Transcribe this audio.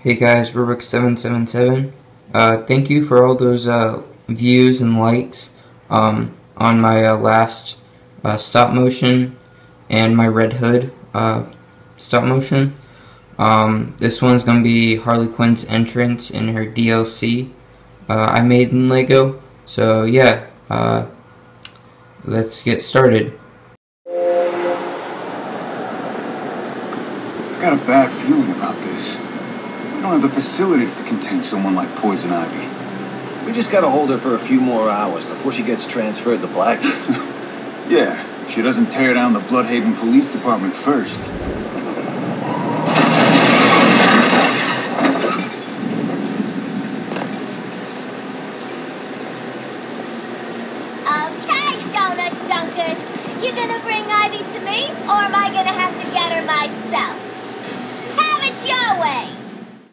Hey guys, Red brick777. Uh, thank you for all those uh, views and likes um, on my uh, last uh, stop motion and my Red Hood uh, stop motion. Um, this one's going to be Harley Quinn's entrance in her DLC uh, I made in Lego. So yeah, let's get started. I got a bad feeling about this. We don't have the facilities to contain someone like Poison Ivy. We just gotta hold her for a few more hours before she gets transferred to Black. yeah, if she doesn't tear down the Blüdhaven Police Department first. Okay, Donut Dunkers. You're gonna bring